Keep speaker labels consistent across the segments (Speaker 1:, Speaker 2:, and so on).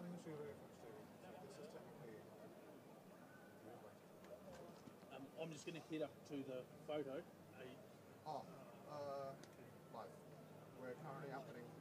Speaker 1: This is technically.
Speaker 2: Um, I'm just going to head up to the photo.
Speaker 1: Oh, uh, live. We're currently happening.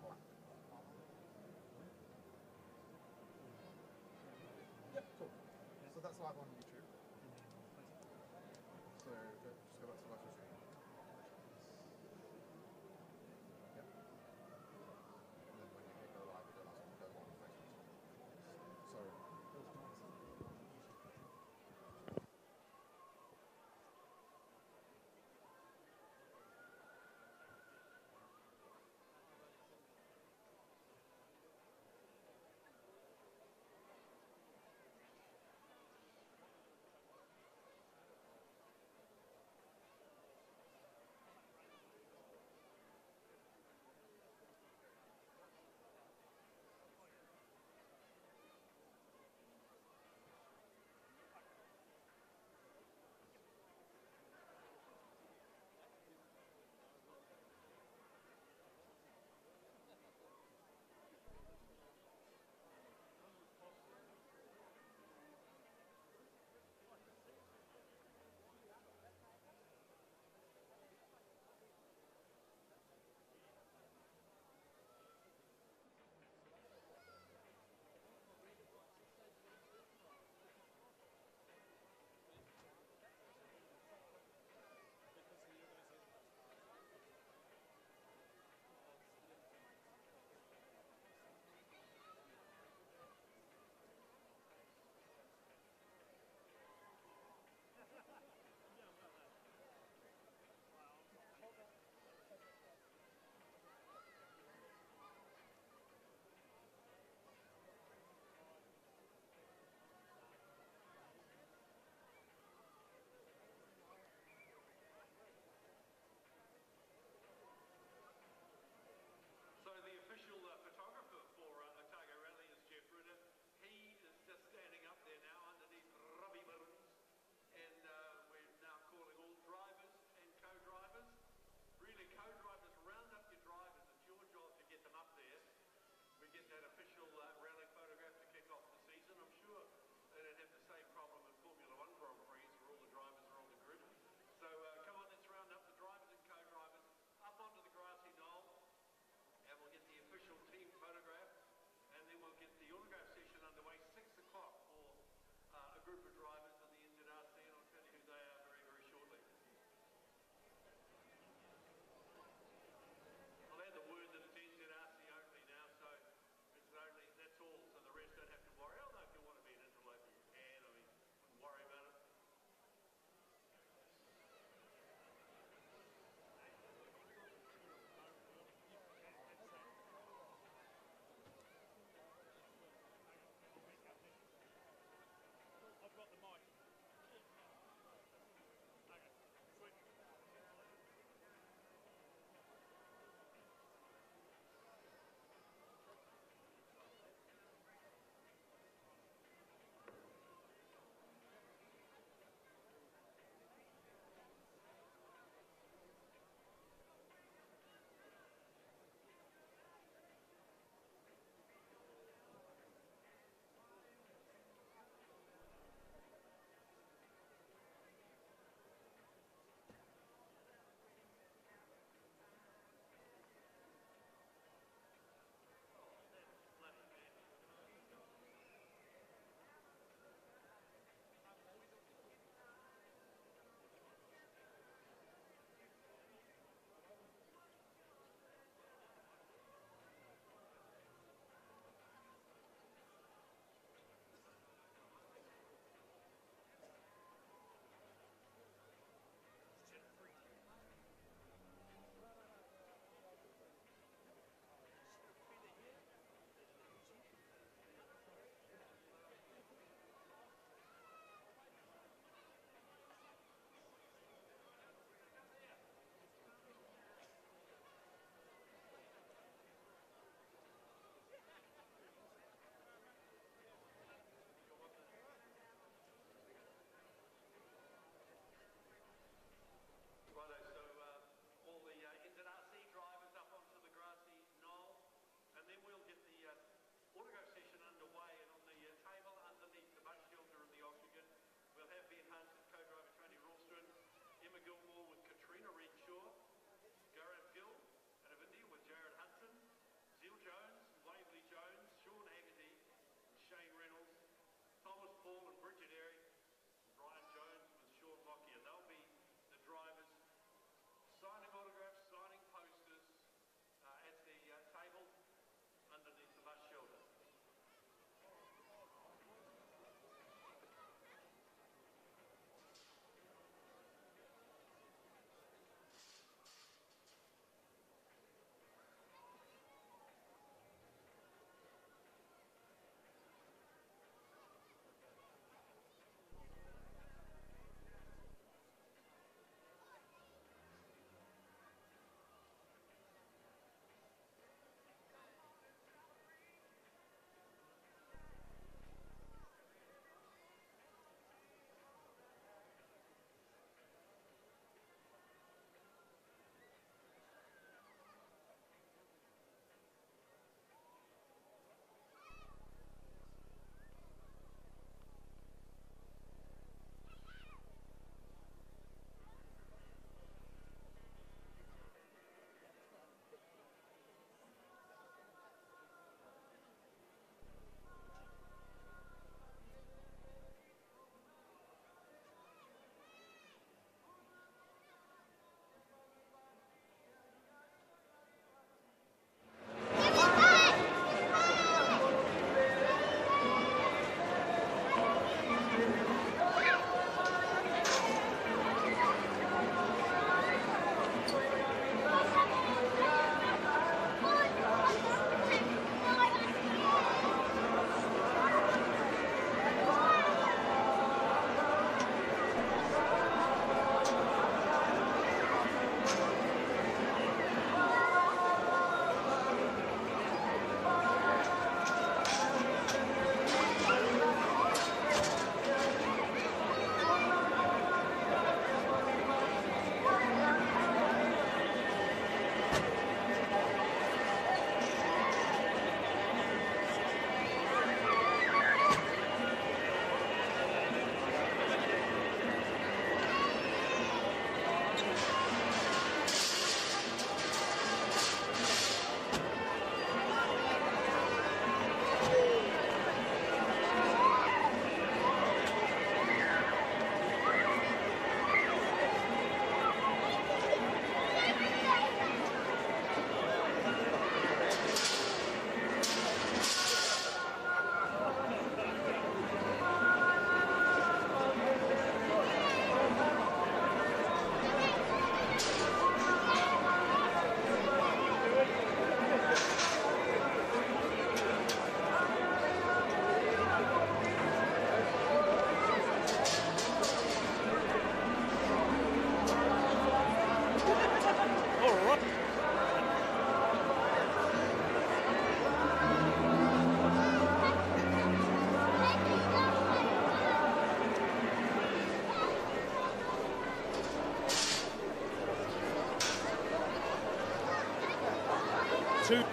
Speaker 2: Two.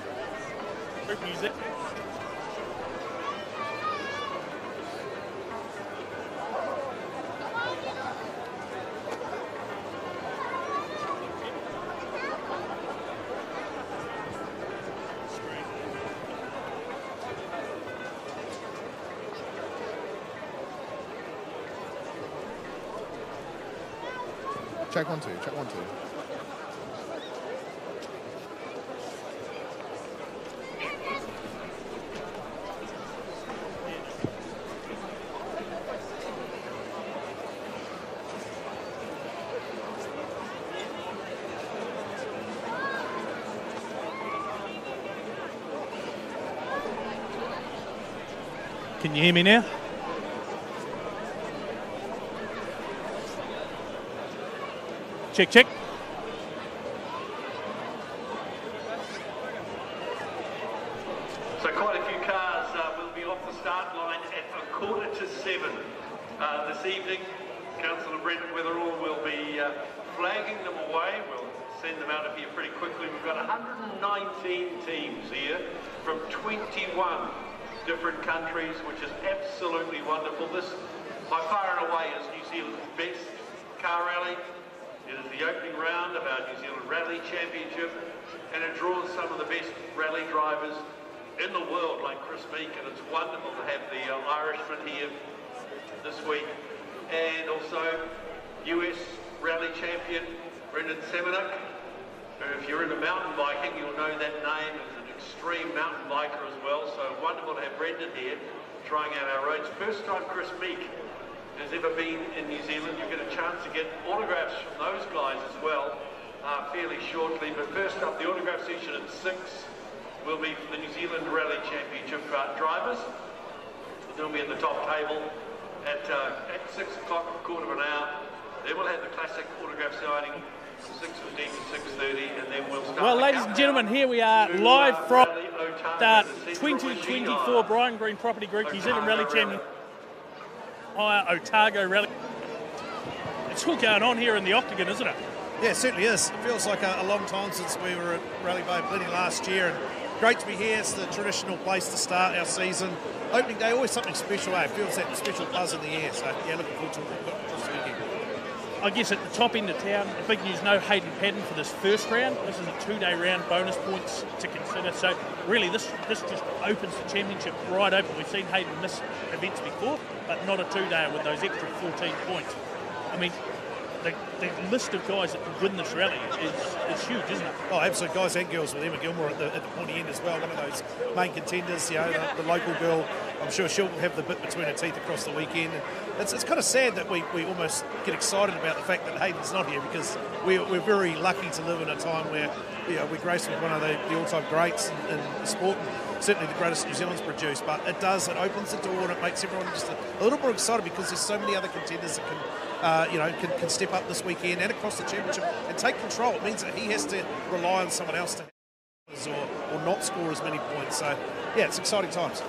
Speaker 2: Zealand.
Speaker 1: Check one, two. Check one, two.
Speaker 2: Can you hear me now? Check, check.
Speaker 3: So quite a few cars uh, will be off the start line at a quarter to seven uh, this evening. Councillor Brent Weatherall will be uh, flagging them away. We'll send them out of here pretty quickly. We've got 119 teams here from 21 different countries, which is absolutely wonderful. This, by far and away, is New Zealand's best car rally. It is the opening round of our New Zealand Rally Championship, and it draws some of the best rally drivers in the world, like Kris Meeke, and it's wonderful to have the uh, Irishman here this week, and also US Rally Champion Brandon Semenuk. If you're into mountain biking, you'll know that name as an extreme mountain biker as well. So wonderful to have Brandon here trying out our roads. First time Kris Meeke has ever been in New Zealand. you'll get a chance to get autographs from those guys as well uh, fairly shortly. But first up, the autograph session at six will be for the New Zealand Rally Championship uh, drivers. They'll be in the top table at, uh, at six o'clock, a quarter of an hour. Then we'll have the classic autograph signing, 6.15 to 6.30, and then we'll start
Speaker 2: Well, ladies and gentlemen, here we are live
Speaker 3: uh,
Speaker 2: from the
Speaker 3: the
Speaker 2: 2024 Brian Green Property Group New Zealand Rally
Speaker 3: Otago
Speaker 2: Champion Otago Rally. It's all going on here in the Octagon, isn't it?
Speaker 4: Yeah, it certainly is. It feels like a, a long time since we were at Rally Bay Plenty last year. And great to be here. It's the traditional place to start our season. Opening day, always something special. Eh? It feels that special buzz in the air. So, yeah, looking forward to it.
Speaker 2: I guess at the top end of town, the big news no Hayden Paddon for this first round. This is a two day round, bonus points to consider. So, really, this this just opens the championship right open. We've seen Hayden miss events before, but not a two day with those extra 14 points. I mean, the, the list of guys that can win this rally is, is huge, isn't it?
Speaker 4: Oh, absolute guys and girls with Emma Gilmour at the, at the pointy end as well. One of those main contenders, you know, the, the local girl. I'm sure she'll have the bit between her teeth across the weekend. It's, it's kind of sad that we, we almost get excited about the fact that Hayden's not here because we, we're very lucky to live in a time where you know, we're graced with one of the, the all-time greats in, in sport. And certainly the greatest New Zealand's produced, but it does, it opens the door and it makes everyone just a, a little more excited because there's so many other contenders that can, uh, you know, can, can step up this weekend and across the championship and take control. It means that he has to rely on someone else to or, or not score as many points. So, yeah, it's exciting times.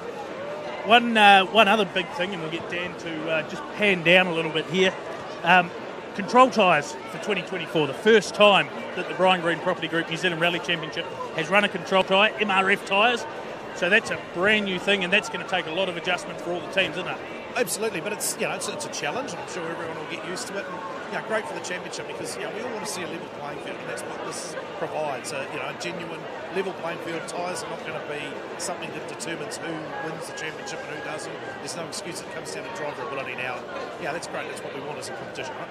Speaker 2: One uh, one other big thing, and we'll get Dan to uh, just pan down a little bit here. Um, control tyres for 2024, the first time that the Brian Green Property Group New Zealand Rally Championship has run a control tyre, MRF tyres. So that's a brand new thing, and that's going to take a lot of adjustment for all the teams, isn't it?
Speaker 4: Absolutely, but it's you know it's, it's a challenge, I'm sure everyone will get used to it. And, you know, great for the championship because you know we all want to see a level playing field, and that's what this provides. A, you know, a genuine level playing field. Tyres are not going to be something that determines who wins the championship and who doesn't. There's no excuse. It comes down to driver ability now. Yeah, that's great. That's what we want as a competition, right?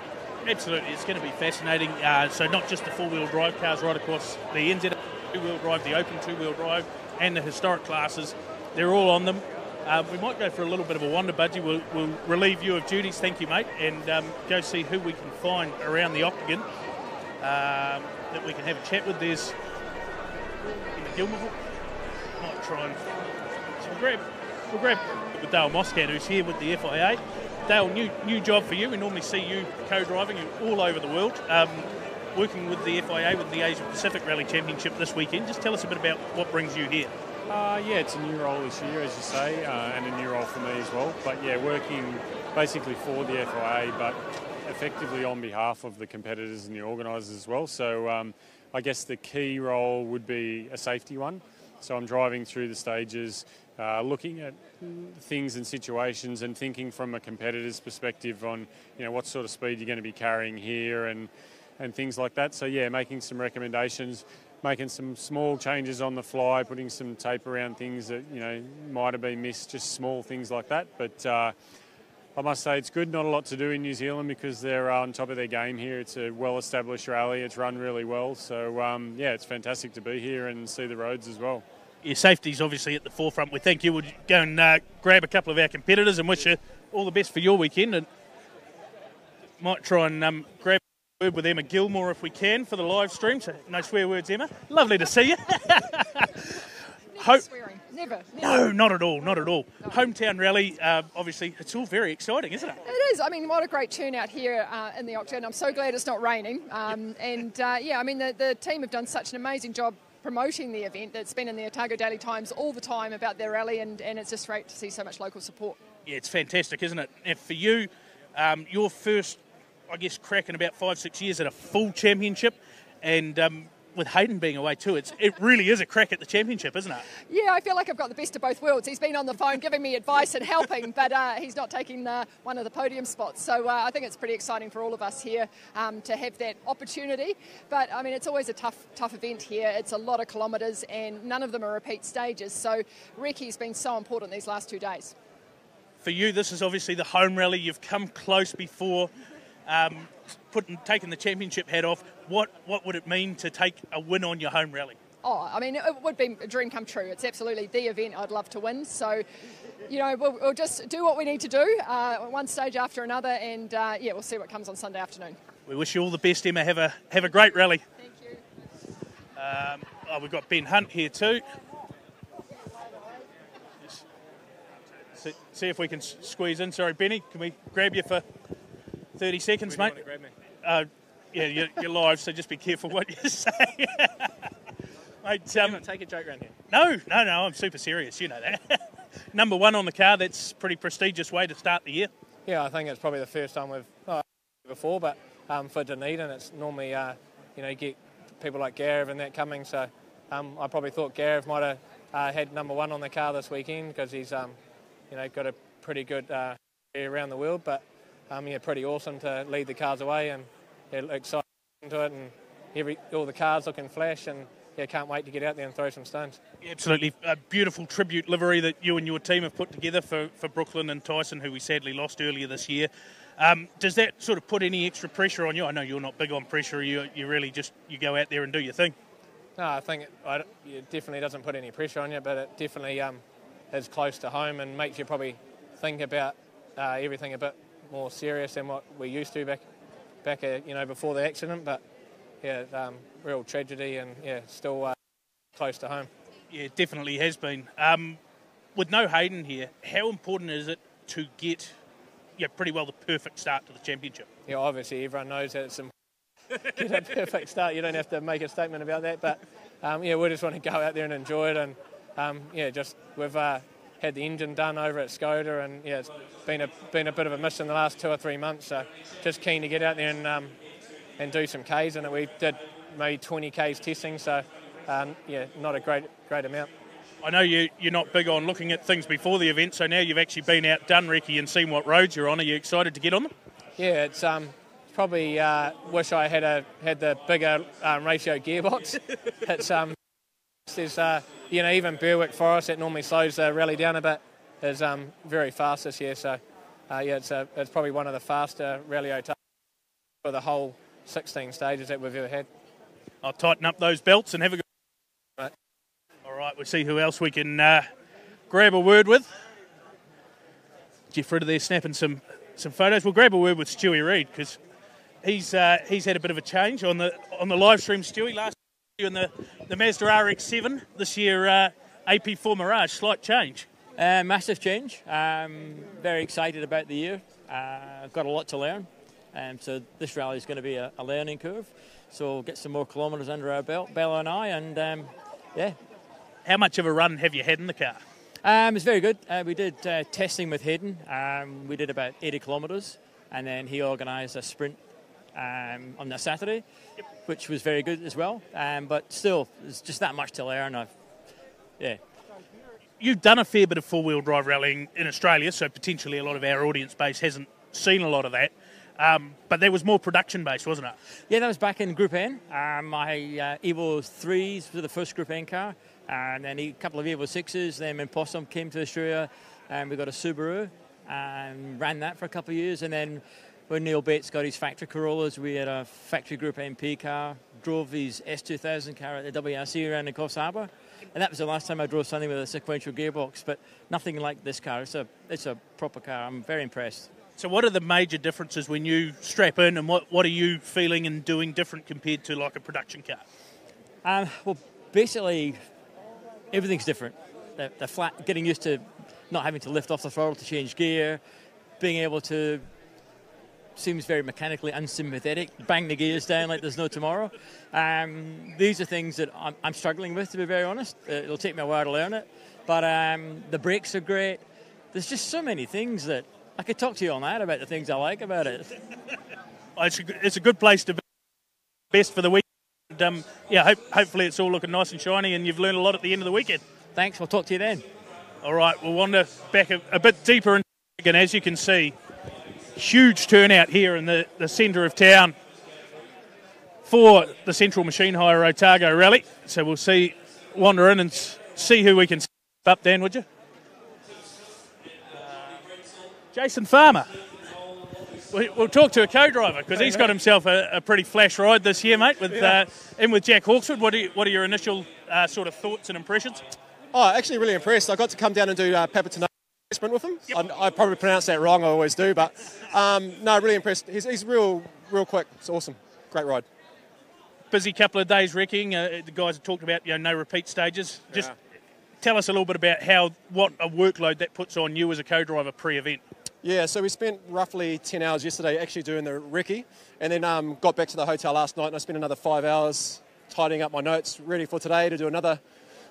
Speaker 2: Absolutely, it's going to be fascinating. Uh, so not just the four-wheel drive cars right across the NZ two-wheel drive, the open two-wheel drive, and the historic classes. They're all on them. Uh, we might go for a little bit of a wander, Budgie. We'll, we'll relieve you of duties, thank you, mate, and um, go see who we can find around the octagon um, that we can have a chat with. There's in the Gilmour. Might try and so we'll grab we'll grab with Dale Moscatt, who's here with the FIA. Dale, new new job for you. We normally see you co-driving all over the world. Um, working with the FIA with the Asia Pacific Rally Championship this weekend. Just tell us a bit about what brings you here.
Speaker 5: Uh, yeah, it's a new role this year, as you say, uh, and a new role for me as well. But yeah, working basically for the FIA, but effectively on behalf of the competitors and the organisers as well. So um, I guess the key role would be a safety one. So I'm driving through the stages, uh, looking at things and situations, and thinking from a competitor's perspective on you know what sort of speed you're going to be carrying here and and things like that. So yeah, making some recommendations, making some small changes on the fly, putting some tape around things that you know might have been missed, just small things like that. But uh, I must say it's good. Not a lot to do in New Zealand because they're on top of their game here. It's a well-established rally. It's run really well. So um, yeah, it's fantastic to be here and see the roads as well.
Speaker 2: Your safety's obviously at the forefront. We thank you. We'll go and uh, grab a couple of our competitors and wish you all the best for your weekend. And might try and um, grab word with Emma Gilmour if we can for the live stream. So no swear words, Emma. Lovely to see you.
Speaker 6: Never swearing. Never. never.
Speaker 2: No, not at all, not at all. Hometown rally, uh, obviously, it's all very exciting, isn't it?
Speaker 6: It is. I mean, what a great turnout here uh, in the Octagon. I'm so glad it's not raining. Um, and uh, yeah, I mean, the, the team have done such an amazing job promoting the event. It's been in the Otago Daily Times all the time about their rally, and, and it's just great to see so much local support.
Speaker 2: Yeah, it's fantastic, isn't it? And for you, um, your first, I guess, crack in about five, six years at a full championship, and um, with Hayden being away too, it's it really is a crack at the championship, isn't it?
Speaker 6: Yeah, I feel like I've got the best of both worlds. He's been on the phone giving me advice and helping, but uh, he's not taking uh, one of the podium spots. So uh, I think it's pretty exciting for all of us here um, to have that opportunity. But I mean, it's always a tough, tough event here. It's a lot of kilometres, and none of them are repeat stages. So Recce's been so important these last two days.
Speaker 2: For you, this is obviously the home rally. You've come close before. Um, putting taking the championship hat off, what what would it mean to take a win on your home rally?
Speaker 6: Oh, I mean, it would be a dream come true. It's absolutely the event I'd love to win. So, you know, we'll, we'll just do what we need to do, uh, one stage after another, and uh, yeah, we'll see what comes on Sunday afternoon.
Speaker 2: We wish you all the best, Emma. Have a have a great rally.
Speaker 6: Thank you.
Speaker 2: Um, oh, we've got Ben Hunt here too. See, see if we can squeeze in. Sorry, Benny, can we grab you for 30 seconds, mate? Uh, yeah, you're, you're live, so just be careful what you say. mate, um,
Speaker 7: take a joke around here.
Speaker 2: no, no, no, I'm super serious. You know that. Number one on the car, that's a pretty prestigious way to start the year.
Speaker 7: Yeah, I think it's probably the first time we've oh, before, but um, for Dunedin, it's normally uh, you know you get people like Gaurav and that coming. So um, I probably thought Gaurav might have uh, had number one on the car this weekend because he's um, you know got a pretty good uh, around the world. But um, yeah, pretty awesome to lead the cars away and yeah, excited to it and every all the cars looking flash and yeah, can't wait to get out there and throw some stones.
Speaker 2: Absolutely, a beautiful tribute livery that you and your team have put together for, for Brooklyn and Tyson, who we sadly lost earlier this year. Um, does that sort of put any extra pressure on you? I know you're not big on pressure. You you really just you go out there and do your thing.
Speaker 7: No, I think it, I, it definitely doesn't put any pressure on you, but it definitely um, is close to home and makes you probably think about uh, everything a bit more serious than what we used to back back uh, you know before the accident. But yeah, um, real tragedy and yeah, still uh, close to home.
Speaker 2: Yeah, definitely has been. Um, with no Hayden here, how important is it to get yeah pretty well the perfect start to the championship?
Speaker 7: Yeah, obviously everyone knows that it's important to get a perfect start. You don't have to make a statement about that, but um, yeah, we just want to go out there and enjoy it, and um, yeah, just we've uh, had the engine done over at Skoda, and yeah, it's been a been a bit of a miss in the last two or three months. So just keen to get out there and um, and do some Ks, and it we did maybe 20 Ks testing, so um, yeah, not a great great amount.
Speaker 2: I know you you're not big on looking at things before the event, so now you've actually been out, done recce, and seen what roads you're on. Are you excited to get on them?
Speaker 7: Yeah, it's um, probably uh, wish I had a had the bigger um, ratio gearbox. it's um, there's uh, you know even Berwick Forest that normally slows the rally down a bit is um, very fast this year. So uh, yeah, it's a, it's probably one of the faster rally for the whole 16 stages that we've ever had.
Speaker 2: I'll tighten up those belts and have a go.
Speaker 7: Right.
Speaker 2: All right, we'll see who else we can uh, grab a word with. Geoff Ridder there snapping some, some photos. We'll grab a word with Stewie Reid because he's uh, he's had a bit of a change on the on the live stream. Stewie last year in the the Mazda RX-7, this year uh, AP4 Mirage. Slight change.
Speaker 8: Uh, massive change. Um, very excited about the year. Uh, I've got a lot to learn. Um, so this rally is going to be a, a learning curve. So we'll get some more kilometres under our belt, Bella and I, and um, yeah.
Speaker 2: How much of a run have you had in the car?
Speaker 8: Um, it's very good. Uh, we did uh, testing with Hayden. Um, we did about 80 kilometres, and then he organised a sprint um, on the Saturday, which was very good as well. Um, but still, there's just that much to learn. I've, yeah.
Speaker 2: You've done a fair bit of four wheel drive rallying in Australia, so potentially a lot of our audience base hasn't seen a lot of that. Um, but there was more production based, wasn't it?
Speaker 8: Yeah, that was back in Group N. Um, my uh, Evo 3s were the first Group N car, and then a couple of Evo 6s. Then when Possum came to Australia, and we got a Subaru, and ran that for a couple of years. And then when Neal Bates got his factory Corollas, we had a factory Group MP car, drove his S2000 car at the WRC around in Coffs Harbour. And that was the last time I drove something with a sequential gearbox, but nothing like this car. It's a, it's a proper car. I'm very impressed.
Speaker 2: So, what are the major differences when you strap in, and what, what are you feeling and doing different compared to like a production car?
Speaker 8: Um, well, basically, everything's different. The, the flat, getting used to not having to lift off the throttle to change gear, being able to seems very mechanically unsympathetic. Bang the gears down like there's no tomorrow. Um, these are things that I'm, I'm, struggling with, to be very honest. Uh, it'll take me a while to learn it, but um, the brakes are great. There's just so many things that I could talk to you all night about the things I like about it.
Speaker 2: it's, a, it's a good place to be. Best for the week. Um, yeah, hope, hopefully it's all looking nice and shiny, and you've learned a lot at the end of the weekend.
Speaker 8: Thanks. We'll talk to you then.
Speaker 2: All right, we'll wander back a, a bit deeper, and as you can see, huge turnout here in the, the centre of town for the Central Machine Hire Otago Rally. So we'll see, wander in and see who we can up. Dan, would you? Jason Farmer. We'll talk to a co-driver because he's got himself a, a, pretty flash ride this year, mate. With yeah. uh, in with Jack Hawkeswood. What are, you, what are your initial uh, sort of thoughts and impressions?
Speaker 9: Oh, actually, really impressed. I got to come down and do uh, Papatanova sprint with him. Yep. I, I, probably pronounced that wrong. I always do, but um, no, really impressed. He's, he's real, real quick. It's awesome. Great ride.
Speaker 2: Busy couple of days recceing. Uh, the guys have talked about you know no repeat stages. Just yeah. tell us a little bit about how what a workload that puts on you as a co-driver pre-event.
Speaker 9: Yeah, so we spent roughly 10 hours yesterday actually doing the recce and then um, got back to the hotel last night and I spent another five hours tidying up my notes, ready for today to do another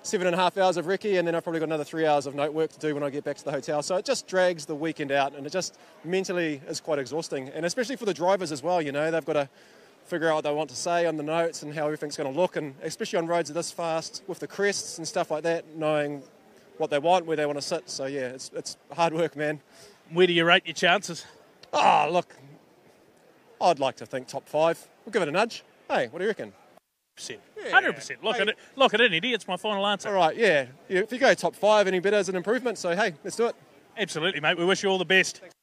Speaker 9: seven and a half hours of recce and then I've probably got another three hours of note work to do when I get back to the hotel. So it just drags the weekend out and it just mentally is quite exhausting. And especially for the drivers as well, you know, they've got to figure out what they want to say on the notes and how everything's going to look and especially on roads this fast with the crests and stuff like that, knowing what they want, where they want to sit. So yeah, it's, it's hard work, man.
Speaker 2: Where do you rate your chances?
Speaker 9: Oh, look, I'd like to think top five. We'll give it a nudge. Hey, what do you reckon?
Speaker 2: Hundred percent. Look at it, look at it in, Eddie. It's my final answer.
Speaker 9: All right, yeah. yeah. If you go top five, any better is an improvement. So hey, let's do it.
Speaker 2: Absolutely, mate. We wish you all the best. Thanks.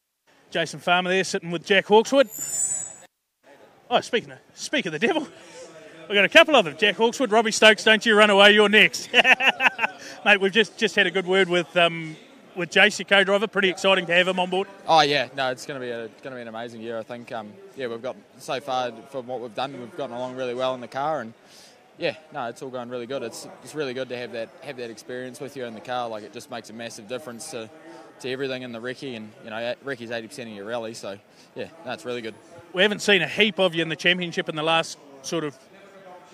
Speaker 2: Jason Farmer there, sitting with Jack Hawkeswood. Oh, speaking of speak of the devil, we've got a couple of them. Jack Hawkeswood, Robbie Stokes. Don't you run away. You're next, mate. We've just just had a good word with um, with Jace, your co-driver. Pretty exciting to have him on board.
Speaker 10: Oh yeah, no, it's going to be a going to be an amazing year. I think. Um, yeah, we've got so far from what we've done, we've gotten along really well in the car, and yeah, no, it's all going really good. It's it's really good to have that have that experience with you in the car. Like it just makes a massive difference to to everything in the recce, and you know recce's eighty percent of your rally. So yeah, that's no, really good.
Speaker 2: We haven't seen a heap of you in the championship in the last sort of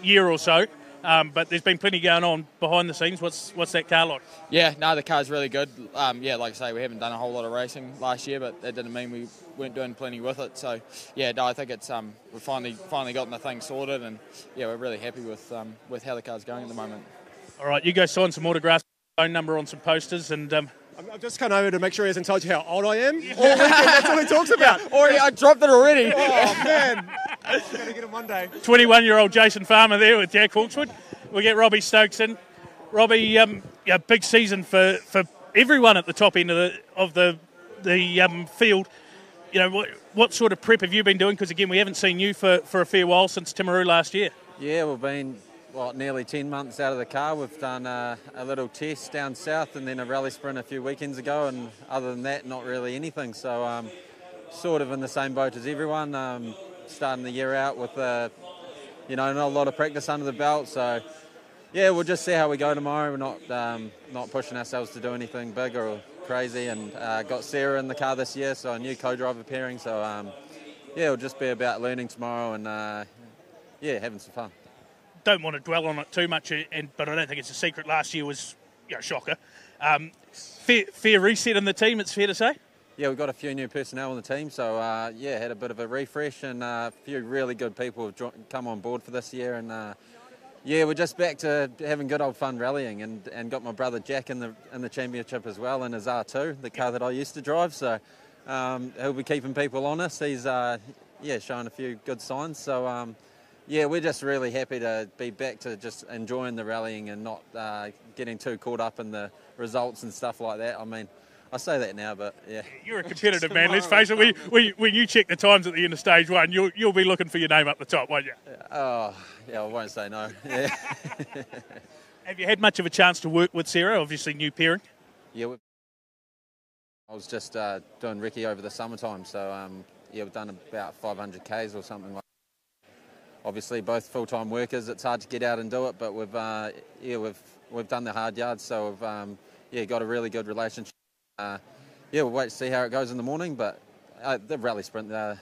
Speaker 2: year or so. Um, but there's been plenty going on behind the scenes. What's what's that car like?
Speaker 10: Yeah, no, the car's really good. Um, yeah, like I say, we haven't done a whole lot of racing last year, but that didn't mean we weren't doing plenty with it. So yeah, no, I think it's um, we've finally finally gotten the thing sorted, and yeah, we're really happy with um, with how the car's going at the moment.
Speaker 2: All right, you go sign some autographs, phone number on some posters, and um,
Speaker 9: I've just come over to make sure he hasn't told you how old I am. All weekend, that's all he talks about.
Speaker 10: Already, I dropped it already.
Speaker 9: Oh man, I'm gonna get him one day.
Speaker 2: 21-year-old Jason Farmer there with Jack Hawkeswood. We'll get Robbie Stokes in. Robbie, um, yeah, big season for, for everyone at the top end of the of the the um, field. You know, what, what sort of prep have you been doing? Because again, we haven't seen you for, for a fair while since Timaru last year.
Speaker 11: Yeah, we've been what nearly 10 months out of the car. We've done a, a, little test down south and then a rally sprint a few weekends ago, and other than that, not really anything. So, um, sort of in the same boat as everyone. Um, starting the year out with, uh, you know, not a lot of practice under the belt. So, yeah, we'll just see how we go tomorrow. We're not um, not pushing ourselves to do anything big or crazy, and uh, got Sarah in the car this year, so a new co-driver pairing. So, um, yeah, it'll just be about learning tomorrow and uh, yeah, having some fun
Speaker 2: don't want to dwell on it too much, uh, and, but I don't think it's a secret. Last year was you know, shocker. Um, fair, fair reset in the team, it's fair to say.
Speaker 11: Yeah, we've got a few new personnel on the team, so uh, yeah, had a bit of a refresh and uh, a few really good people have come on board for this year, and uh, yeah, we're just back to having good old fun rallying, and, and got my brother Jack in the in the championship as well in his R2, the car that I used to drive, so um, he'll be keeping people honest. He's uh, yeah showing a few good signs, so. Um, yeah, we're just really happy to be back to just enjoying the rallying and not uh, getting too caught up in the results and stuff like that. I mean, I say that now, but yeah.
Speaker 2: You're a competitive man, let's face it. We, we, when you check the times at the end of stage one, you'll, you'll be looking for your name up the top, won't you?
Speaker 11: Oh, yeah, I won't say no. Yeah.
Speaker 2: Have you had much of a chance to work with Sarah? Obviously, new pairing.
Speaker 11: yeah I was just uh, doing recce over the summertime, so um, yeah, we've done about 500 Ks or something like That. Obviously, both full-time workers. It's hard to get out and do it, but we've uh, yeah we've we've done the hard yards, so we've um, yeah got a really good relationship. Uh, yeah, we'll wait to see how it goes in the morning, but uh, the rally sprint uh,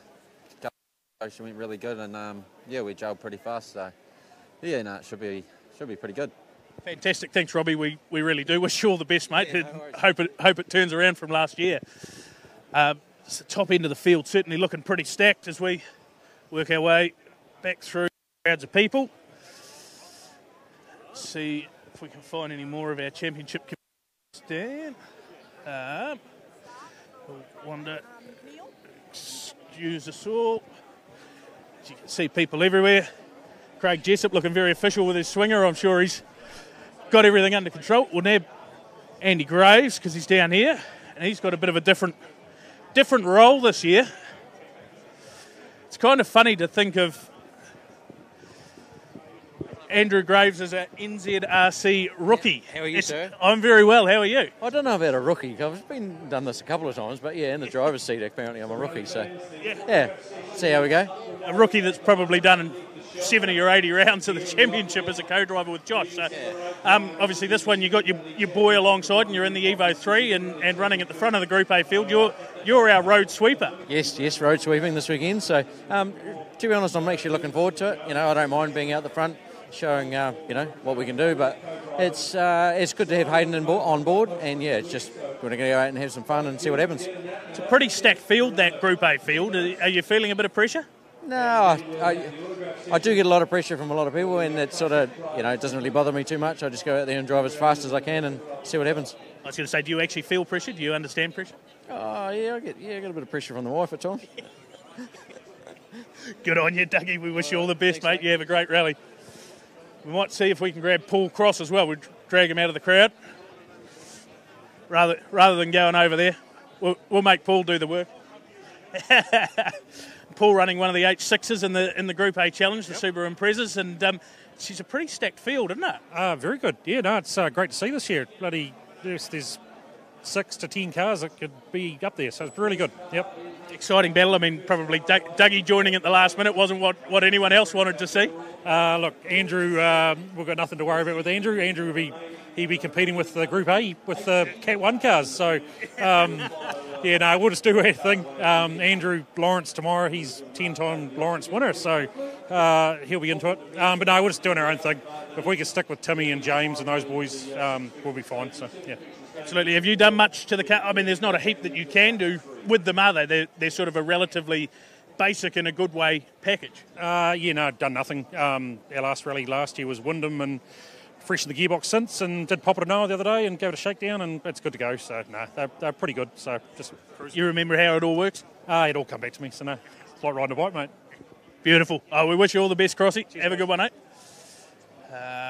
Speaker 11: she went really good, and um, yeah, we gelled pretty fast. So yeah, no, it should be should be pretty good.
Speaker 2: Fantastic. Thanks, Robbie. We, we really do wish you all the best, mate. hope, it, hope it turns around from last year. Um, it's the top end of the field certainly looking pretty stacked as we work our way back through crowds of people. See if we can find any more of our championship stand. Wonder, excuse us all. As you can see, people everywhere. Craig Jessup looking very official with his swinger. I'm sure he's got everything under control. We'll nab Andy Graves because he's down here, and he's got a bit of a different different role this year. It's kind of funny to think of Andrew Graves is an NZRC rookie.
Speaker 12: How are you,
Speaker 2: It's-
Speaker 12: sir?
Speaker 2: I'm very well. How are you?
Speaker 12: I don't know about a rookie. I've been done this a couple of times, but yeah, in the driver's seat apparently I'm a rookie. So yeah, see how we go.
Speaker 2: A rookie that's probably done 70 or 80 rounds of the championship as a co-driver with Josh. So, um, obviously, this one you got your, your boy alongside, and you're in the Evo 3 and, and running at the front of the Group A field. You're you're our road sweeper.
Speaker 12: Yes, yes, road sweeping this weekend. So um, to be honest, I'm actually looking forward to it. You know, I don't mind being out the front, showing uh, you know what we can do. But it's uh, it's good to have Hayden on board, on board, and yeah, it's just we're going to go out and have some fun and see what happens.
Speaker 2: It's a pretty stacked field, that Group A field. Are you feeling a bit of pressure?
Speaker 12: No, I, I, I do get a lot of pressure from a lot of people, and it sort of, you know, it doesn't really bother me too much. I just go out there and drive as fast as I can and see what happens.
Speaker 2: I was going to say, do you actually feel pressure? Do you understand pressure?
Speaker 12: Oh yeah, I get yeah, I get a bit of pressure from the wife at times.
Speaker 2: Good on you, Dougie. We wish you all the best, mate. You have a great rally. We might see if we can grab Paul Cross as well. We'll drag him out of the crowd. Rather, rather than going over there, we'll, we'll make Paul do the work. Paul running one of the H6s in the in the Group A Challenge, the Subaru Imprezas, and um, she's a pretty stacked field, isn't it?
Speaker 13: Uh, very good. Yeah, no, it's uh, great to see this year. Bloody, there's, there's six to ten cars that could be up there, so it's really good. Yep.
Speaker 2: Exciting battle. I mean, probably Doug, Dougie joining at the last minute wasn't what, what anyone else wanted to see.
Speaker 13: Uh, look, Andrew, um, we've got nothing to worry about with Andrew. Andrew will be he'd be competing with the Group A with the Cat One cars. So, um, yeah, no, we'll just do our thing. Um, Andrew Lawrence tomorrow. He's ten-time Lawrence winner, so uh, he'll be into it. Um, but no, we're just doing our own thing. If we can stick with Timmy and James and those boys, um, we'll be fine. So, yeah.
Speaker 2: Absolutely. Have you done much to the car? I mean, there's not a heap that you can do with them, are they? They're, they're sort of a relatively basic in a good way package.
Speaker 13: Uh, yeah, no, done nothing. Um, our last rally last year was Wyndham and freshened the gearbox since and did pop it a no the other day and gave it a shakedown and it's good to go. So, no, they're, they're pretty good. So, just.
Speaker 2: You remember how it all works?
Speaker 13: Uh, it all come back to me. So, no, it's like riding a bike, mate.
Speaker 2: Beautiful. Oh, we wish you all the best, Crossy. Have a good one, mate. Um,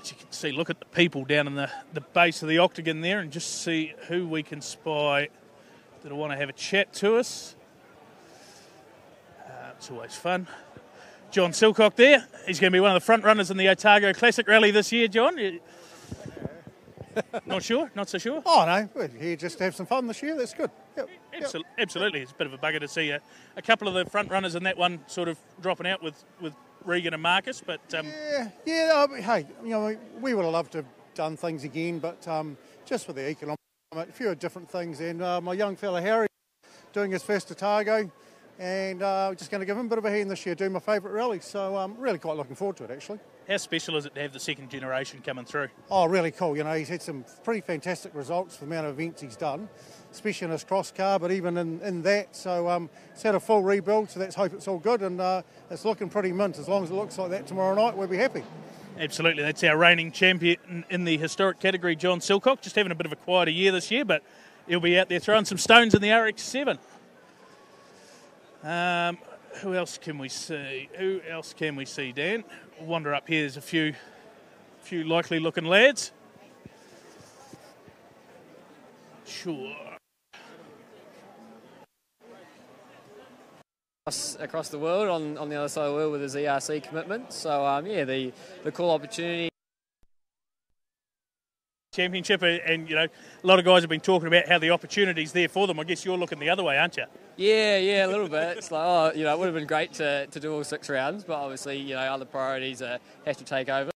Speaker 2: as you can see, look at the people down in the, the base of the octagon there and just see who we can spy that'll want to have a chat to us. Uh, it's always fun. John Silcock there. He's going to be one of the front runners in the Otago Classic Rally this year, John. Not sure? Not so sure?
Speaker 14: Oh, no. We're here just to have some fun this year. That's good. Yep.
Speaker 2: Absolutely, absolutely. It's a bit of a bugger to see a, a couple of the front runners in that one sort of dropping out with, with Regan and Marcus, but um,
Speaker 14: Yeah, yeah. Hey, you know, we would have loved to have done things again, but um, just with the economic, a few different things. And uh, my young fella Harry doing his first Otago, and uh, just going to give him a bit of a hand this year, doing my favourite rally. So I'm um, really quite looking forward to it, actually.
Speaker 2: How special is it to have the second generation coming through?
Speaker 14: Oh, really cool. You know, he's had some pretty fantastic results for the amount of events he's done, especially in his cross car, but even in, in that. So um, it's had a full rebuild, so let's hope it's all good. And uh, it's looking pretty mint. As long as it looks like that tomorrow night, we'll be happy.
Speaker 2: Absolutely, that's our reigning champion in the historic category, John Silcock. Just having a bit of a quieter year this year, but he'll be out there throwing some stones in the RX7. Um, who else can we see? Who else can we see, Dan? Wander up here. There's a few, few likely looking lads. Sure.
Speaker 15: Across, across the world on, on the other side of the world with his ERC commitment. So um, yeah, the the cool opportunity.
Speaker 2: Championship, and, you know, a lot of guys have been talking about how the opportunity's there for them. I guess you're looking the other way, aren't you?
Speaker 15: Yeah, yeah, a little bit. It's like, oh, you know, it would have been great to, to do all six rounds, but obviously, you know, other priorities uh, have to take over.